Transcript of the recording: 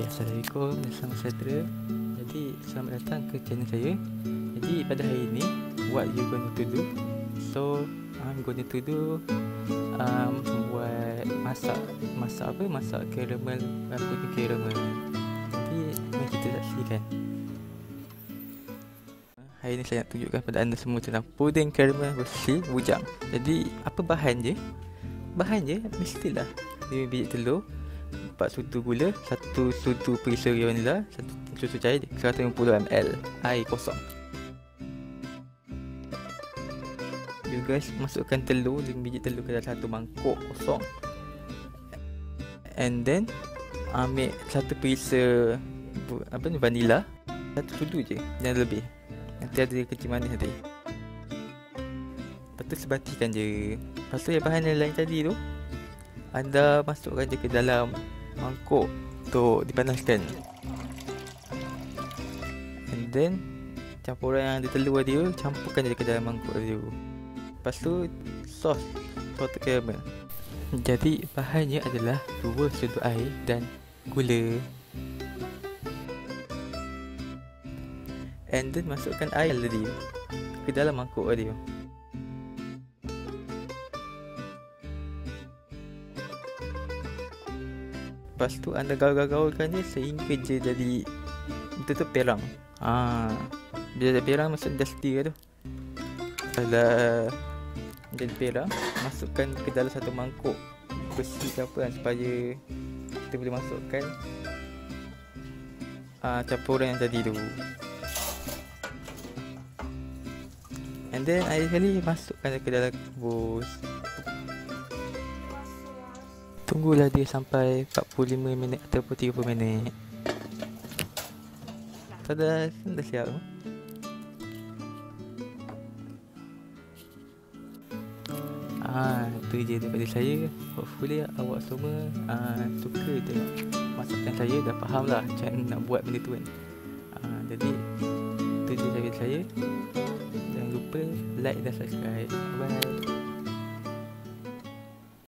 Okay, Assalamualaikum. Selamat sejahtera. Jadi selamat datang ke channel saya. Jadi pada hari ini What you going to do. So I'm going to do um, Buat masak. Masak apa? Masak caramel Rambut caramel. Jadi mari kita saksikan Hari ini saya nak tunjukkan kepada anda semua tentang puding caramel versi bujang. Jadi apa bahan je? Bahan je mestilah. 5 biji telur 4 sudu gula 1 sudu perisa vanila 1 susu cair 150 ml air kosong. You guys masukkan telur 5 biji telur ke dalam satu mangkuk kosong. And then ambil satu perisa apa ni vanila. Satu sudu je jangan lebih. Nanti ada kecil manis nanti. Lepas tu sebatikan je. Lepas tu yang bahan yang lain tadi tu anda masukkan je ke dalam mangkuk untuk dipanaskan. And then campuran yang ada telur dia campurkan je ke dalam mangkuk dia. Lepas tu sos salted caramel jadi bahannya adalah 2 sudu air dan gula. And then masukkan air tadi ke dalam mangkuk dia Lepas tu anda gaul-gaulkan je sehingga je jadi betul-betul perang. Ha. Bila dah perang masuk dah setia tu. Kalau jadi perang, masukkan ke dalam satu mangkuk besi ke apa kan, supaya kita boleh masukkan uh, campuran yang tadi tu. And then air sekali masukkan ke dalam kubus. Tunggulah dia sampai 45 minit ataupun 30 minit. Tada, dah siap. Ah, itu je daripada saya. Hopefully awak semua ah, suka tengok masakan saya dah faham lah macam nak buat benda tu kan. Ah, jadi itu je daripada saya. Jangan lupa like dan subscribe. Bye.